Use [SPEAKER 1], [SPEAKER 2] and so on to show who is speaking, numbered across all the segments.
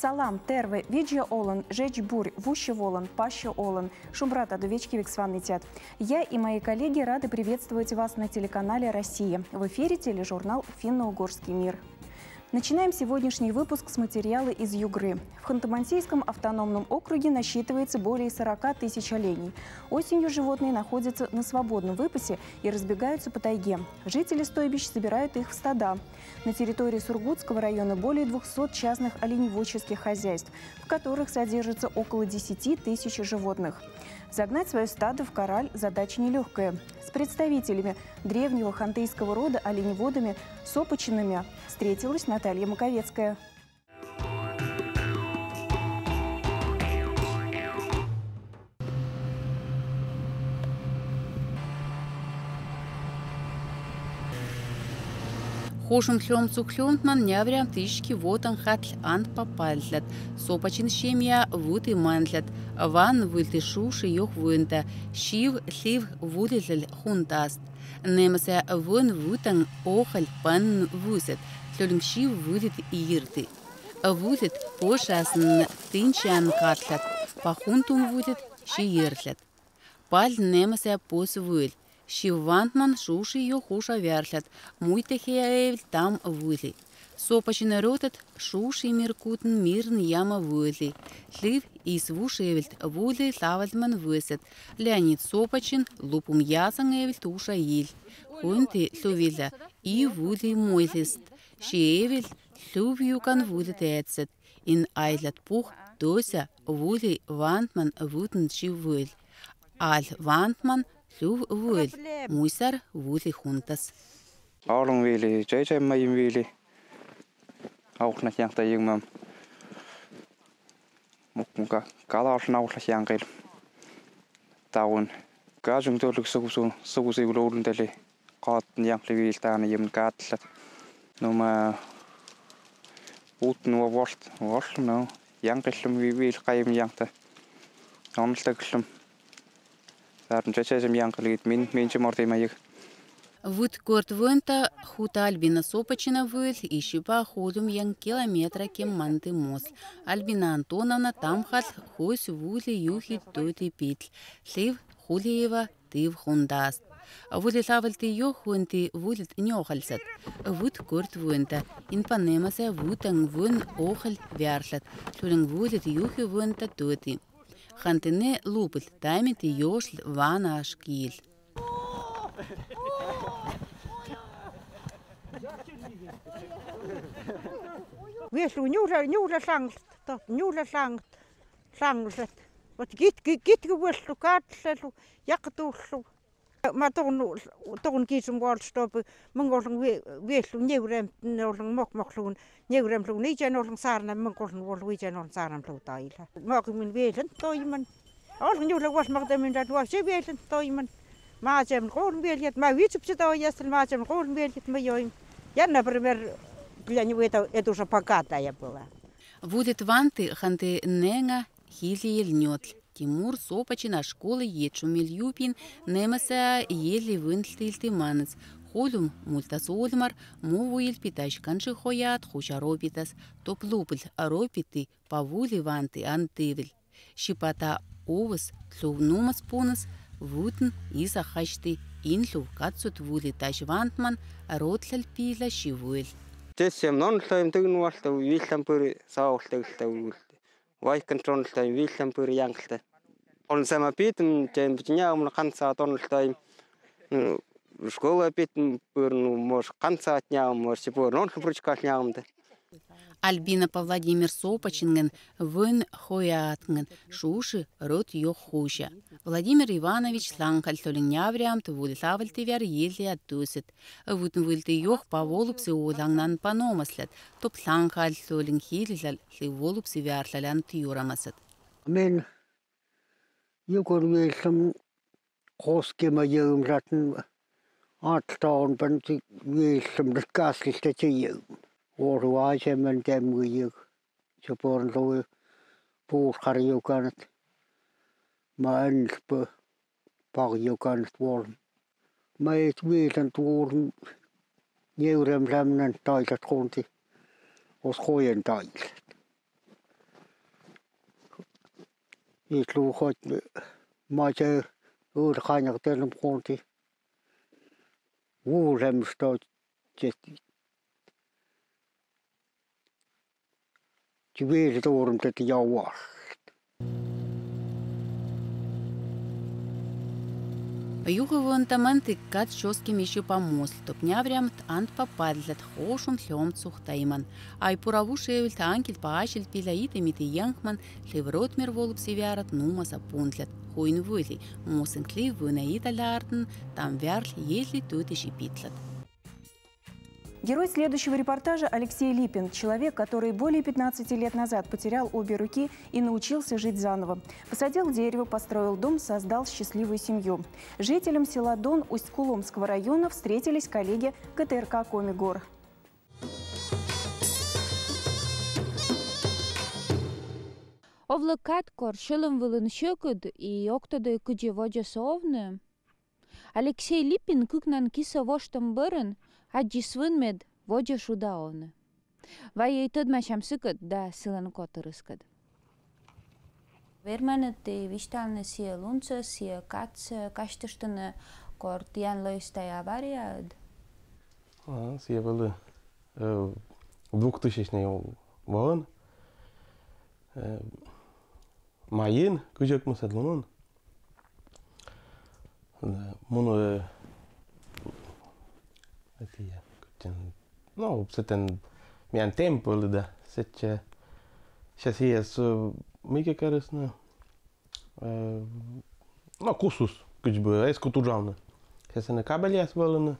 [SPEAKER 1] Салам, терве, виджи олан, жечь бурь, вущи волан, паща олан. Шумбрат адувечки виксваннитят. Я и мои коллеги рады приветствовать вас на телеканале «Россия». В эфире тележурнал «Финно-Угорский мир». Начинаем сегодняшний выпуск с материала из Югры. В Ханты-Мансийском автономном округе насчитывается более 40 тысяч оленей. Осенью животные находятся на свободном выпасе и разбегаются по тайге. Жители стойбищ собирают их в стада. На территории Сургутского района более 200 частных оленеводческих хозяйств, в которых содержится около 10 тысяч животных. Загнать свое стадо в кораль – задача нелегкая. С представителями древнего хантейского рода оленеводами Сопочинами встретилась Наталья Маковецкая.
[SPEAKER 2] Хошун hlom zu hlомтман няврям тышки вотан хатл ан попальтлят. Сопачин шемья вуты мантлят. Ван выльты шуши йох вынта. Шив лив вулитль хунтаст. Немесе вон вутан охаль пан вусет. Тлюльм шив вулит ирты. Вулит пошасн тынчан катлят. Пахунтум вулит шиертлят. Паль немесе пос выль. Шивантман шуши ее хуша вяршлят, муйте хеевель там выли. Сопачина ротат шуши меркутн мирн яма выли. Лив и свушевельт вули лавальман высет. Леонид Сопачин лупум ясан эвельт уша иль. Хунти лувиля и вули мойлист. Шиевель лувюкан вули тэцет. Ин айлат пух дося вули вантман вутн шивыль. Аль вантман – Лүв өвөл муйсар вүли хунтас.
[SPEAKER 3] Аурун вили жайжай майм вили. Аухна хянта югмам. Мукмука галаарлна аулла хянгил. Таун гажун төлөксөгсү сүгүсийг лөөрүн дали qaatn jampliviil taana jim kaatlat numa uutnuva volt vollno janqillum viviil qaim jangta onltagullum yankta onltaglum Саарн чачаажам янкалгит мин минче мортай маяг.
[SPEAKER 2] Вот корт вынта хута Альбина Сопочина выл и щипа ходум ян километра кем манты мос. Альбина Антоновна там хат хось вули юхи тойты питл. Лив хулиева тыв хундаст. Вули лавалты йохуэнты вулит нёхальсат. Вуд корт вынта. Ин панемаса вутан вун охаль вярлат. Тулин вулит юхи вынта тойты. Хантыне лупыл таймит и ёшль вана ашкил.
[SPEAKER 4] Веслу нюра нюра сангт, нюра сангт, сангт. Вот гит гит гит гвеслу катлу, яктуллу. Ma toon toon kiisum waalstop mongolong weeslu neurem nolong mok mokluun neurem lu ni jan nolong saarna mongolong wol wi jan nolong saarnam lu taila. Ma min weelen toiman. Olong juhle was mag dem dat was se weelen toiman. Ma jem koon weeliet ma witsup se tao jästel ma jem koon weeliet ma join. Я, например, для него это, это уже богатая была.
[SPEAKER 2] Будет ванты ханты ненга хили льнётль. Тимур Сопачина школы ечумел юпин немеса ели вынтлилти манец. Холум мультас олмар мову ел питаш канши хоят хуша робитас топ лупл ропиты павули ванты антывель. Шипата овыс тлувнумас пунас вутн иса хашты инлу кацут вули таш вантман ротлал пила шивуэл.
[SPEAKER 3] Тэсэм нон лайм тэгнуалта виллам пүри саавалтагта үгэл. Вай контролта виллам пүри янгалта. Орынсам апетім, тәйім бітіне аумын қан саат орнылтайым. Школа апетім, может, қан саат неағым, может, сепор, ноншы бұрычқа неағымды.
[SPEAKER 2] Альбина Павладимир Сопочинген, Вын Хоятнген, Шуши, Рот Йохужа. Владимир Иванович Ланкаль Толинявриам, Твулисавль Тивер Ели Атусит. Вутн Вильты Йох по волупсе улангнан паномаслет. Топ Ланкаль Толинхилизаль, Ливолупсе Вярлалян Тюрамасет.
[SPEAKER 5] Мен yukurviillum qoskimajyumratn aatstaunpan tik viillumrat kaassiltatijagum uoruaisemman taamgujug suporlugu puurqarjukanat maanlpa parjukanat vuolum mait viilan tuulum jeuramlamnan tailatquunti osquian tailat итлу хот мача уур ханер тэлэм хонти уулэм што чест Тивээл дуурам тэт яваа
[SPEAKER 2] Юғығынтамын тіккат жоске меші помос, тұпня врямт ант пападлят, хлем цухтайман. Ай пураву шевілт анкіл паашіл пилаит еміті яңқман, леврот мер волып севярат нума запунтлят. Хойн вөлі, мусынклей вөнаит аляртын, там вярль елі төтіші.
[SPEAKER 1] Герой следующего репортажа Алексей Липин. Человек, который более 15 лет назад потерял обе руки и научился жить заново. Посадил дерево, построил дом, создал счастливую семью. Жителям села Дон Усть-Куломского района встретились коллеги КТРК «Комигор».
[SPEAKER 6] Овлыкат кор шылым вылын шöкыд и октоды кыджи воджа соовны. Алексей Липин кыкнан киса воштым бырын, аджи свынмед воджа шудаовны. Вай ыйтыдма шамсыкыд да сылын котырыскыд. Верманы ты вишталны сия лунца, сия кац, каштыштыны кор тиян лойстай аварияд.
[SPEAKER 7] А, сия были в 2000 вон. Майын күжек мысад мұнын. atia. Ten, nu, sitten meidän tempulda, sitten se siihen su, mikä kärs no, no kusus, kyč by, es kutudžavna. Se se ne kabelja svalina,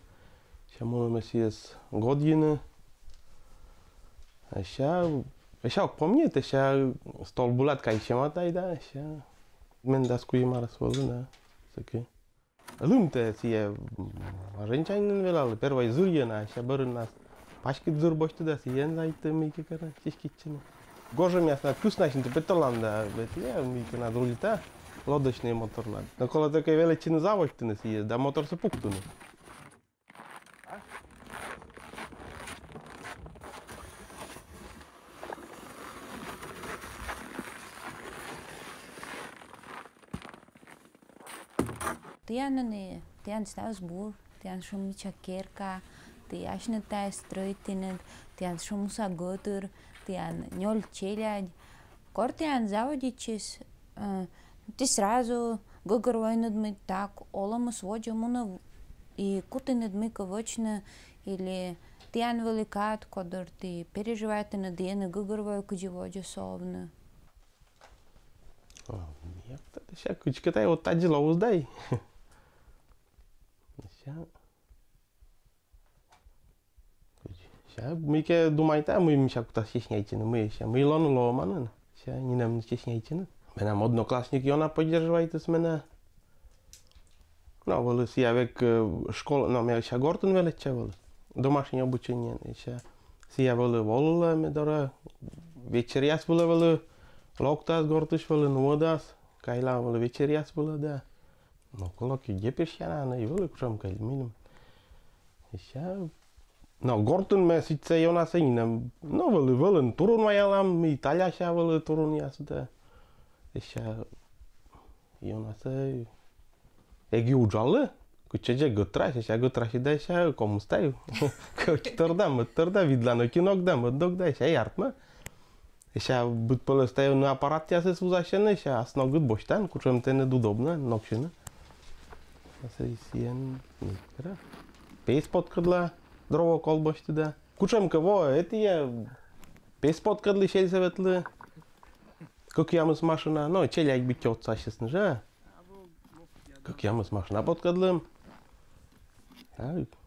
[SPEAKER 7] se mulime siis godjina, așa, așa pomnit, așa stolbulat ca aici mata, da, așa, men da scuimara svalina, să că. še mendas kui maras valene, sakai. Lümte siye рынчайнын велалы первой зурьена, ще бырын нас пашкит зур бошты да сиен зайты мике кара чешкитчины. Гожа мясна вкусна, шинте петоланда, бет я мике на рулита лодочные моторлар. Но коли такой величини заводьтини сиє, да мотор се пуктуне.
[SPEAKER 6] Tianani, tian staus bur, tian шум чакерка, ти ашны тай стройтинен, тиан шумуса готур, тиан нёл челядь. Кор тиан заводичис, ти сразу гыгырвойнуд мы так, оламу своджу муна и кутынуд мы ковочно, или тиан великат, кодор ти переживает на диены гыгырвой кудиводжу совны.
[SPEAKER 7] Як-то ще кучка от та діло уздай. Ще Sia mike dumai ta mui misa kuta стесняйте мы sia мы лон ломанын sia не нам стесняйте Мена одноклассник Йона поддерживает с меня. Ну, вели sia век школа, ну, меня sia гортен велича вели. Домашнее обучение, sia sia вели волла ме дора вечеряс вели вели локтас гортыш вели нуодас, кайла вели вечеряс вели да. Ну, колоки депеш Okolo gepir şananı yolu kuşam kalminim. Şa No, gortun me si ce ona se ina. No, vălă, vălă, în turun mai elam, Italia așa, vălă, turun ia să da. Așa, ona se... Egi ujală? Cu ce ge gătraș, așa gătraș și de așa, cum stai? Că tărda, mă, tărda, vid la noi, chinoc, da, mă, doc, da, așa, iart, mă. Așa, băt pălă stai, nu aparat, ia să spuza așa, ne, așa, asnogât boștan, cu ce-mi tene dudobnă, nocșină. 670 Пес подкрадла, дрова колба ще да. Кучам какво е, тия 5 подкръдли, 6 ветли. Как яма с машина, но че ляг би тя отца ще снежа. Как яма с машина подкръдлим.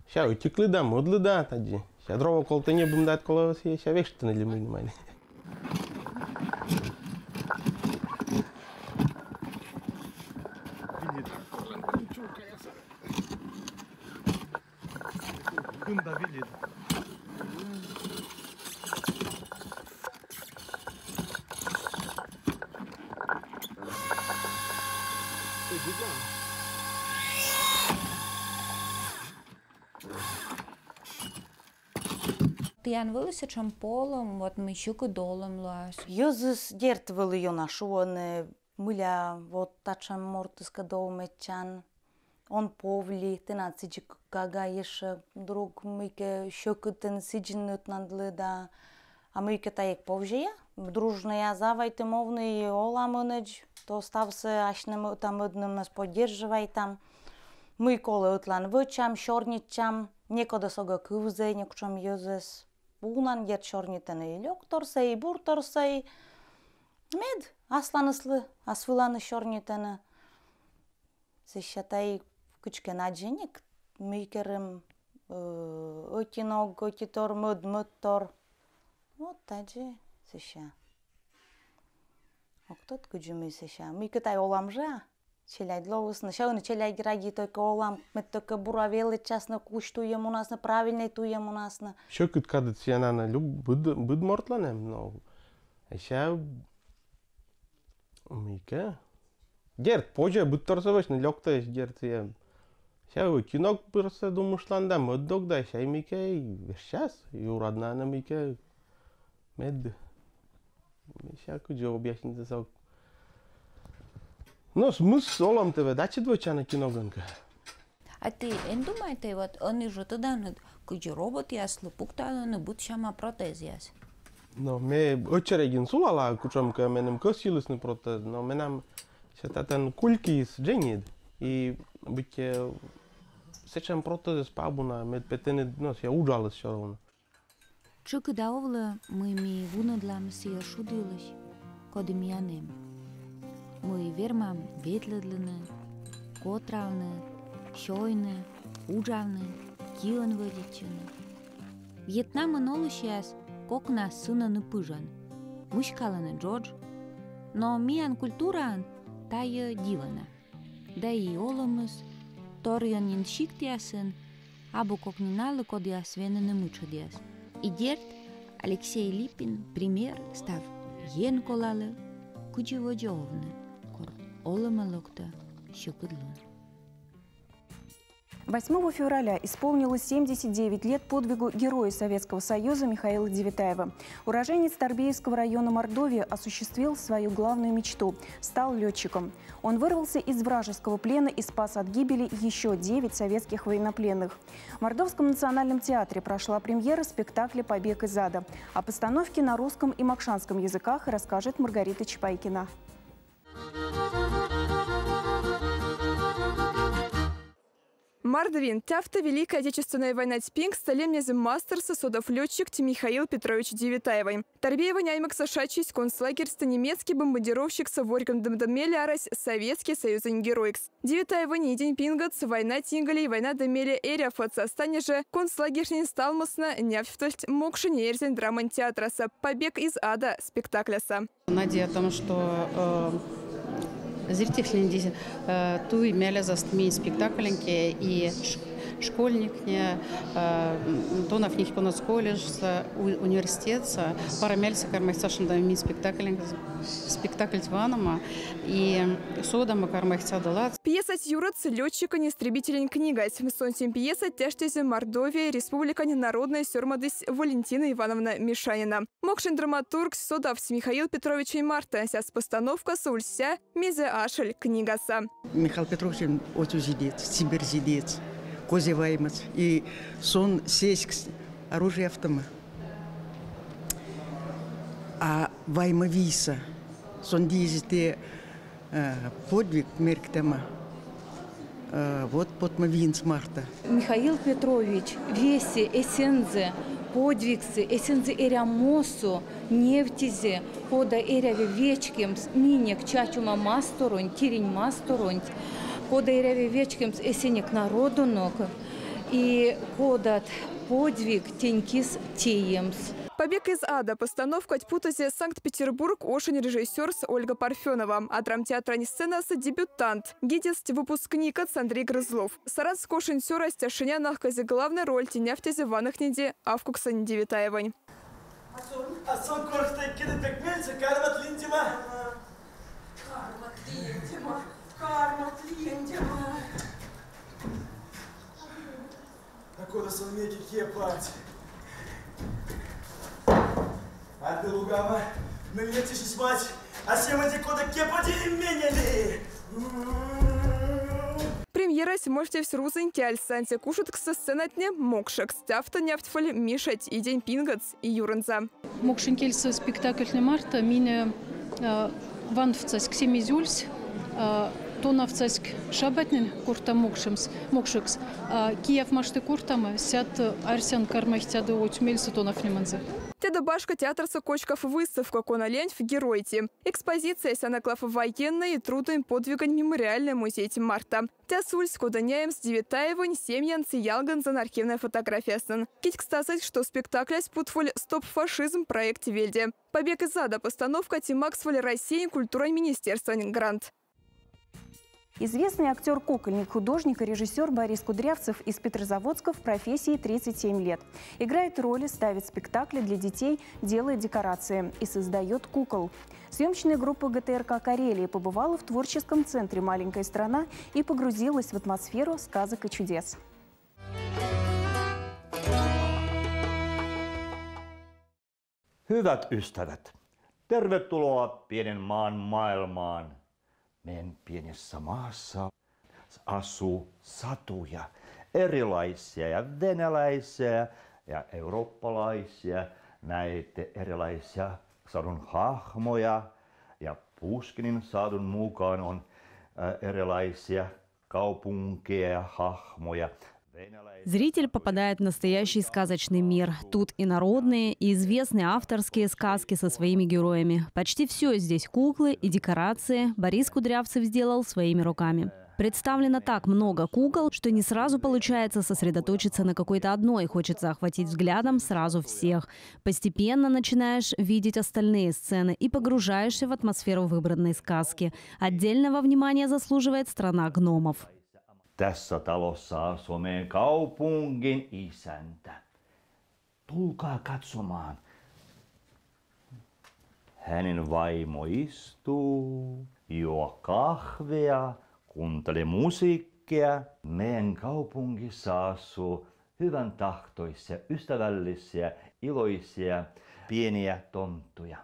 [SPEAKER 7] Ша утикли да, мудли да, тади. Ша дрова колта не бим дать кола си, ша вещи на ли внимание.
[SPEAKER 6] Тиян велися полом, от ми щуки долом лас.
[SPEAKER 8] Йозис дертвели йона шуоне мыля вот тачан мортыска доумечан он повли тена сиджи кага еше друг мыке шөкүтен сиджинут нандлы да а мыке таек повжея дружная завайте мовный оламыныч то ставсы ашным там одным нас поддерживай там мы колы утлан вычам шорничам некода сога кывзе некчом йозес Бугунан гер шорнитен илек торсей бур торсей мед асланыслы асвыланы шорнитені сещатай күчкен адженик мейкерим өтиног өтитор мөд мөттор вот таджи сеща октот күжүмүй сеща мейкетай оламжа челяй длоус на шауны челяй граги только олам мы только буравелы частно куш туем у нас на правильный туем у нас на
[SPEAKER 7] шо кыт кадыт сена на люб быд быд мортланем но аша мика герт позже быт торсовыш на лёкта герт я Ся у кинок бырса думышланда мөддок да шай мике сейчас юраднаны мике мед Ся куджо за сок. Но смысл олам тебе, че двойчана киноганка.
[SPEAKER 6] А ти ен думајте вот они же таданы куѓи роботи јас лупукталаны бут шама протезијас.
[SPEAKER 7] No me очерегин сулала кучам ка менем косилысны протез, но менам шататан кулькис дженид и бике сечам протез пабуна мед петене но я ужалыс всё равно.
[SPEAKER 6] Чука давла мы ми вунадлам си шудилаш, коди ми Më i verma betlëdlënë, kotravnë, qojnë, uđavnë, kilën vëriqënë. Вьетнамын олыш яс кокна сынын пыжан. Мышкаланы Джордж, но миян культуран тайы дивана. Да и олымыз, торыйын иншик диясын, абу кокниналы кодияс веныны мычы дияс. Идерт Алексей Липин пример став ен колалы кучево. Олымалокта щукыдлын.
[SPEAKER 1] 8 февраля исполнилось 79 лет подвигу Героя Советского Союза Михаила Девятаева. Уроженец Торбеевского района Мордовии осуществил свою главную мечту – стал летчиком. Он вырвался из вражеского плена и спас от гибели еще 9 советских военнопленных. В Мордовском национальном театре прошла премьера спектакля «Побег из ада». О постановке на русском и макшанском языках расскажет Маргарита Чапайкина.
[SPEAKER 9] Мардвин, Тяфта Великая Отечественная война Тьпинг, столемнезем мастерса судов летчик Тимихаил Петрович Девитаевой. Торбеева наймак сашачись концлагерство немецкий бомбардировщик Савориком Дамдамели Арась Советский Союз Героикс. Девитаева не день пингац, война Тингалей, война Дамели Эря Фацастане же концлагершнин сталмасна няфтольт мокшин ерзен драман театраса «Побег из ада» спектакляса.
[SPEAKER 10] Надея о том, что э, зритель э, ту имели за спектакленки и школьник не э, то на них конец колледж университет парамельса кармайса шында ми спектакль спектакль тванама и содама кармайса дала
[SPEAKER 9] пьеса юрат летчика не истребителен книга сонсим пьеса тяжтезе Мордовия республика народная сёрмадысь Валентина Ивановна Мишанина. Мокшин драматург содавс Михаил Петрович и Марта. Сяс постановка сулься мезе ашель книгаса
[SPEAKER 11] Михаил Петрович очень зидец сибирь зидец козеваймыз и сон сеськ оружие автома. А вайма виса, сон дизите э, подвиг мерктема. Э, вот подмавин Марта.
[SPEAKER 12] Михаил Петрович, веси, эсензе, подвигсы, эсензе эрямосу, нефтизе, пода эряве вечким, минек чачума масторонь, тирень масторонь, Кода вечким эсенек народу ног и кодат подвиг тенькис теемс.
[SPEAKER 9] «Побег из ада» – постановка Тьпутази Санкт-Петербург, Ошень режиссер с Ольга Парфенова. А драмтеатра не сцена с дебютант. Гидест выпускник от Андрей Грызлов. Саратск Ошень сёра стяшиня нахказе главная роль теня в тезе ванах неде Авкуксан Девитаевой.
[SPEAKER 13] Асон корхтай кеде пекмельце, кармат линдима. Кармат линдима. Карма Клиндема. Ако да съм меки кия пати. Адна лугава, ме летиш с мать, А семади кода кепади менели.
[SPEAKER 9] Премьера сможете в Рузеньке Альсанте кушать к сценатне Мокшек, Стяфта Няфтфаль, Мишать и День Пингац и Юренза.
[SPEAKER 10] Мокшенкельс спектакль не марта, мине ванфцас ксемизюльс, тонавцаск шабатнин курта мокшемс, мокшекс, Киев машты куртама, сят арсян кармахтяды отмельсы тонав неманзе.
[SPEAKER 9] Теда Башка театр Сокочков выставка в Геройте. Экспозиция Санаклав военной и трудным подвигом мемориальный музей Марта. Тясульс Куданяем с Девятаевын Семьян Циялганзан архивная фотография сын. Кить кстати, что спектакль спутфоль «Стоп фашизм» проект Вельде. Побег из ада постановка Тимаксфоль России культура министерства Грант.
[SPEAKER 1] Известный актер-кукольник, художник и режиссер Борис Кудрявцев из Петрозаводска в профессии 37 лет. Играет роли, ставит спектакли для детей, делает декорации и создает кукол. Съемочная группа ГТРК «Карелии» побывала в творческом центре «Маленькая страна» и погрузилась в атмосферу сказок и чудес.
[SPEAKER 14] Hyvät ystävät, tervetuloa pienen maan maailmaan. Meidän pienessä maassa asuu satuja erilaisia ja venäläisiä ja eurooppalaisia näitä erilaisia sadun hahmoja ja Puskinin sadun mukaan on erilaisia kaupunkeja ja hahmoja.
[SPEAKER 15] Зритель попадает в настоящий сказочный мир. Тут и народные, и известные авторские сказки со своими героями. Почти все здесь куклы и декорации Борис Кудрявцев сделал своими руками. Представлено так много кукол, что не сразу получается сосредоточиться на какой-то одной, хочется охватить взглядом сразу всех. Постепенно начинаешь видеть остальные сцены и погружаешься в атмосферу выбранной сказки. Отдельного внимания заслуживает страна гномов.
[SPEAKER 14] Tässä talossa asuu meidän kaupungin isäntä. Tulkaa katsomaan. Hänen vaimo istuu, juo kahvia, kuuntele musiikkia. Meidän kaupungissa asuu hyvän tahtoisia, ystävällisiä, iloisia, pieniä tonttuja.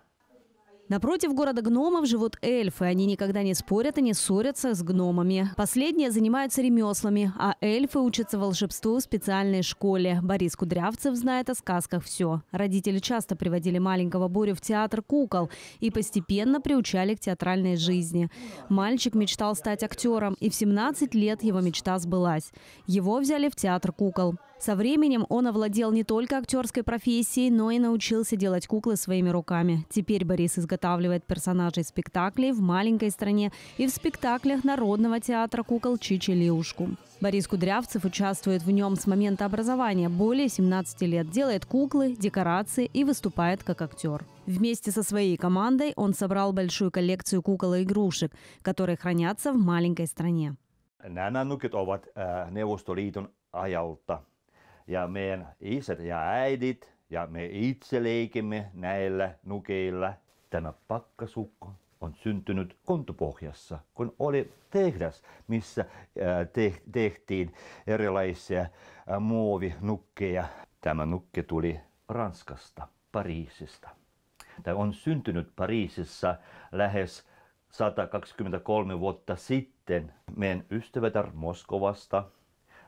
[SPEAKER 15] Напротив города гномов живут эльфы. Они никогда не спорят и не ссорятся с гномами. Последние занимаются ремеслами, а эльфы учатся волшебству в специальной школе. Борис Кудрявцев знает о сказках все. Родители часто приводили маленького Борю в театр кукол и постепенно приучали к театральной жизни. Мальчик мечтал стать актером, и в 17 лет его мечта сбылась. Его взяли в театр кукол. Со временем он овладел не только актерской профессией, но и научился делать куклы своими руками. Теперь Борис изготавливает персонажей спектаклей в маленькой стране и в спектаклях Народного театра кукол Чичи Лиушку. Борис Кудрявцев участвует в нем с момента образования, более 17 лет, делает куклы, декорации и выступает как актер. Вместе со своей командой он собрал большую коллекцию кукол и игрушек, которые хранятся в маленькой стране.
[SPEAKER 14] Nämä nukit ovat Neuvostoliiton ajalta ja meidän isät ja äidit ja me itse leikimme näillä nukeilla. Tämä pakkasukko on syntynyt kontopohjassa, kun oli tehdas, missä tehtiin erilaisia muovinukkeja. Tämä nukke tuli Ranskasta, Pariisista. Tämä on syntynyt Pariisissa lähes 123 vuotta sitten. Meidän ystävätar Moskovasta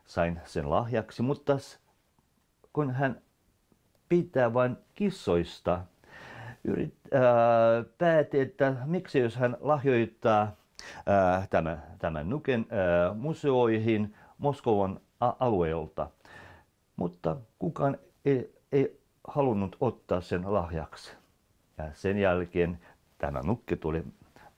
[SPEAKER 14] sain sen lahjaksi, mutta kun hän pitää vain kissoista, yrit, ää, päätti, että miksi jos hän lahjoittaa ää, tämän, tämän nuken ää, museoihin Moskovan alueelta. Mutta kukaan ei, ei halunnut ottaa sen lahjaksi. Ja sen jälkeen tämä nukke tuli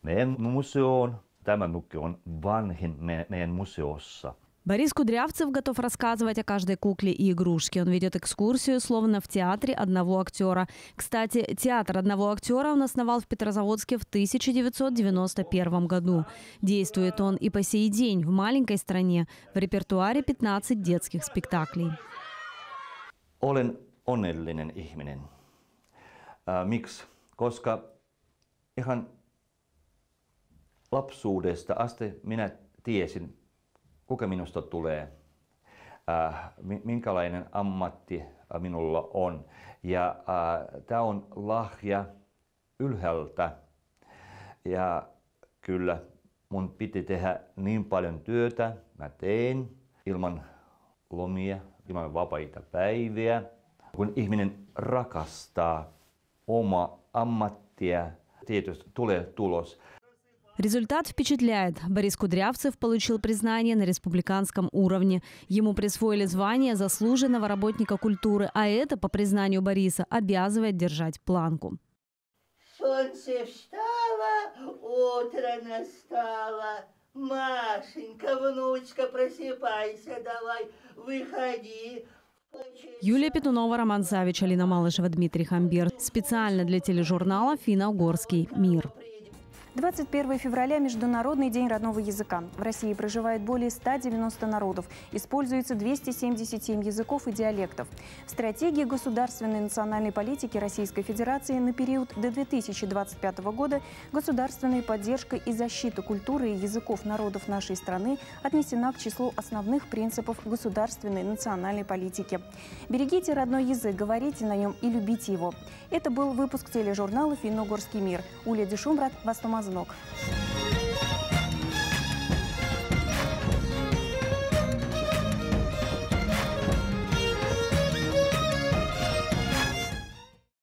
[SPEAKER 14] meidän museoon. Tämä nukke on vanhin meidän museossa.
[SPEAKER 15] Борис Кудрявцев готов рассказывать о каждой кукле и игрушке. Он ведет экскурсию, словно в театре одного актера. Кстати, театр одного актера он основал в Петрозаводске в 1991 году. Действует он и по сей день в маленькой стране. В репертуаре 15 детских спектаклей.
[SPEAKER 14] Olen onnellinen ihminen. Äh, miksi? Koska ihan lapsuudesta asti minä tiesin, kuka minusta tulee, äh, minkälainen ammatti minulla on. Ja äh, tämä on lahja ylhäältä. Ja kyllä mun piti tehdä niin paljon työtä, mä tein ilman lomia, ilman vapaita päiviä. Kun ihminen rakastaa oma ammattia, tietysti tulee tulos.
[SPEAKER 15] Результат впечатляет. Борис Кудрявцев получил признание на республиканском уровне. Ему присвоили звание заслуженного работника культуры, а это, по признанию Бориса, обязывает держать планку.
[SPEAKER 16] Солнце встало, утро настало. Машенька, внучка, просыпайся давай, выходи.
[SPEAKER 15] Юлия Петунова, Роман Савич, Алина Малышева, Дмитрий Хамбер. Специально для тележурнала «Финно-Угорский мир».
[SPEAKER 1] 21 февраля – Международный день родного языка. В России проживает более 190 народов. Используется 277 языков и диалектов. В стратегии государственной национальной политики Российской Федерации на период до 2025 года государственная поддержка и защита культуры и языков народов нашей страны отнесена к числу основных принципов государственной национальной политики. Берегите родной язык, говорите на нем и любите его. Это был выпуск тележурнала «Финно-Угорский мир». Уля Дешумрат, зв'язок.